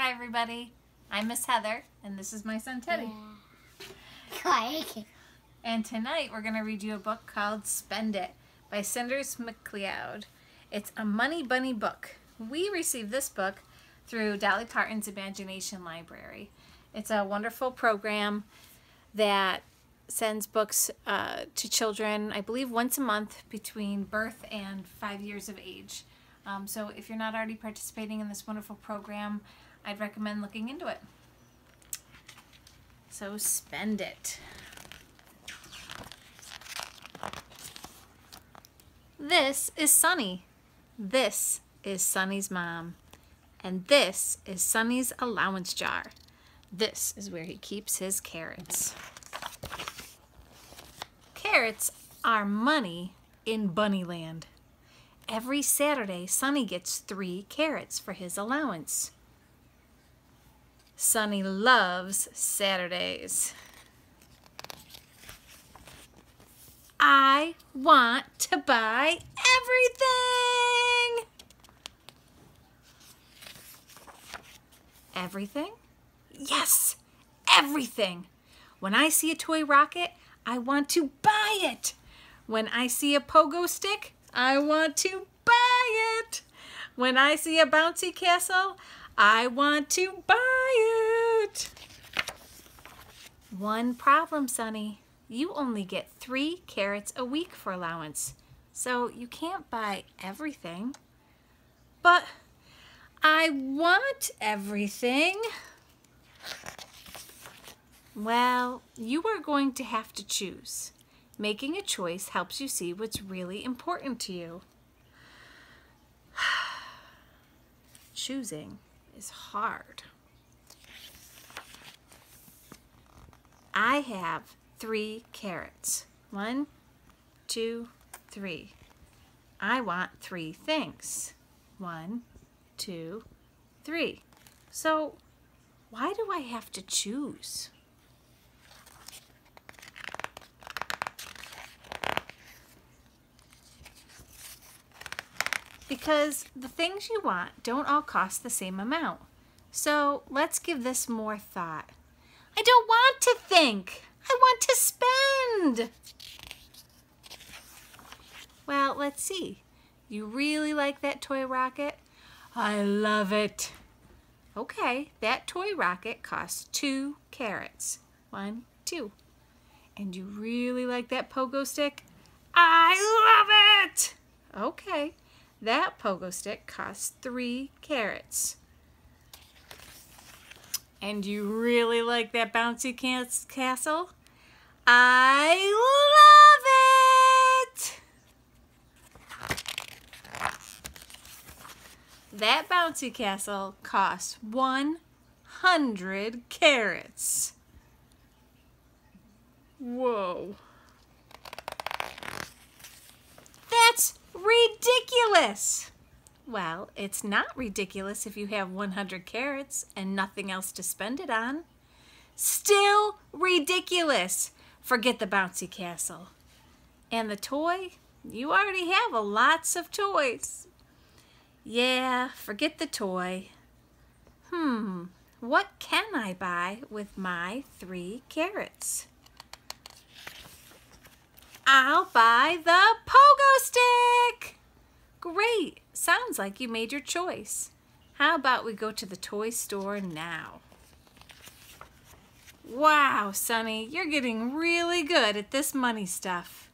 Hi everybody, I'm Miss Heather and this is my son Teddy. Yeah. And tonight we're going to read you a book called Spend It by Cinders McLeod. It's a money bunny book. We received this book through Dolly Parton's Imagination Library. It's a wonderful program that sends books uh, to children, I believe once a month between birth and five years of age. Um, so if you're not already participating in this wonderful program, I'd recommend looking into it. So spend it. This is Sunny. This is Sunny's mom. And this is Sunny's allowance jar. This is where he keeps his carrots. Carrots are money in Bunnyland. Every Saturday, Sunny gets three carrots for his allowance. Sunny loves Saturdays. I want to buy everything. Everything? Yes, everything. When I see a toy rocket, I want to buy it. When I see a pogo stick, I want to buy it. When I see a bouncy castle, I want to buy it. One problem, Sunny. You only get three carrots a week for allowance, so you can't buy everything. But I want everything. Well, you are going to have to choose. Making a choice helps you see what's really important to you. Choosing is hard. I have three carrots. One, two, three. I want three things. One, two, three. So why do I have to choose? Because the things you want don't all cost the same amount. So let's give this more thought. I don't want to think. I want to spend. Well, let's see. You really like that toy rocket? I love it. Okay, that toy rocket costs two carrots. One, two. And you really like that pogo stick? I love it! Okay, that pogo stick costs three carrots. And you really like that bouncy castle? I love it! That bouncy castle costs 100 carrots. Whoa. That's ridiculous! Well, it's not ridiculous if you have 100 carrots and nothing else to spend it on. Still ridiculous. Forget the bouncy castle. And the toy? You already have a lots of toys. Yeah, forget the toy. Hmm, what can I buy with my three carrots? I'll buy the pogo stick! Great, sounds like you made your choice. How about we go to the toy store now? Wow, Sunny, you're getting really good at this money stuff.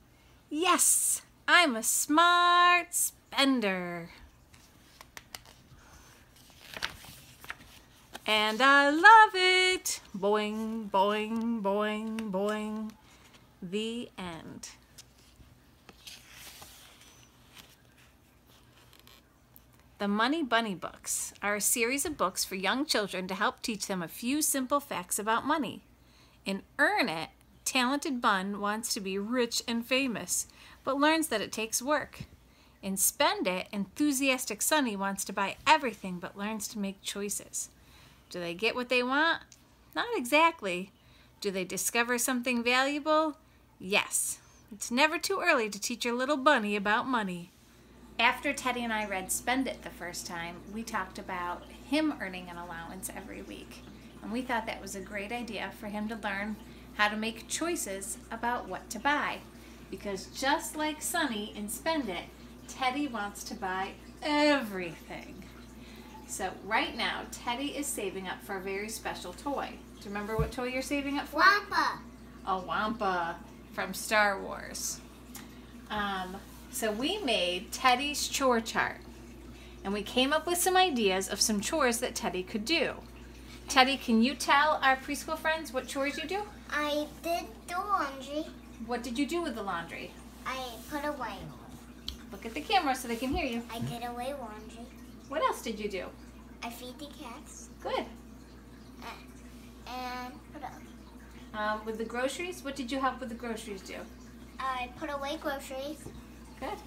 Yes, I'm a smart spender. And I love it. Boing, boing, boing, boing. The end. The Money Bunny Books are a series of books for young children to help teach them a few simple facts about money. In Earn It, talented Bun wants to be rich and famous, but learns that it takes work. In Spend It, enthusiastic Sunny wants to buy everything but learns to make choices. Do they get what they want? Not exactly. Do they discover something valuable? Yes. It's never too early to teach your little bunny about money. After Teddy and I read Spend It the first time, we talked about him earning an allowance every week. And we thought that was a great idea for him to learn how to make choices about what to buy. Because just like Sunny in Spend It, Teddy wants to buy everything. So right now, Teddy is saving up for a very special toy. Do you remember what toy you're saving up for? Wampa. A Wampa from Star Wars. Um, so we made Teddy's chore chart. And we came up with some ideas of some chores that Teddy could do. Teddy, can you tell our preschool friends what chores you do? I did the laundry. What did you do with the laundry? I put away. Look at the camera so they can hear you. I did away laundry. What else did you do? I feed the cats. Good. And what else? Um, with the groceries, what did you help with the groceries do? I put away groceries. Good.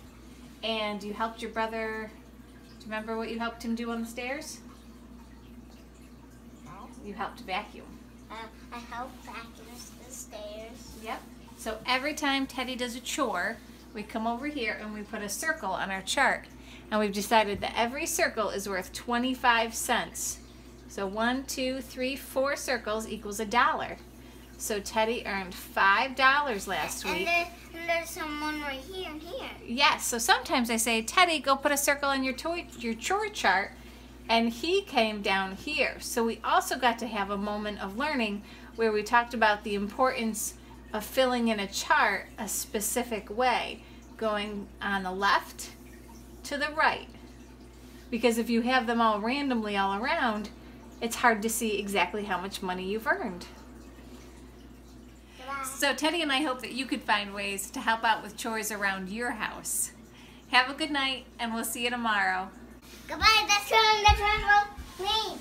And you helped your brother. Do you remember what you helped him do on the stairs? No. You helped vacuum. Uh, I helped vacuum the stairs. Yep. So every time Teddy does a chore, we come over here and we put a circle on our chart. And we've decided that every circle is worth 25 cents. So one, two, three, four circles equals a dollar. So Teddy earned $5 last And, week. and there's someone right here and here. Yes, so sometimes I say, Teddy, go put a circle on your toy, your chore chart, and he came down here. So we also got to have a moment of learning where we talked about the importance of filling in a chart a specific way, going on the left to the right. Because if you have them all randomly all around, it's hard to see exactly how much money you've earned. So Teddy and I hope that you could find ways to help out with chores around your house. Have a good night, and we'll see you tomorrow. Goodbye. That's one. That's one. Me.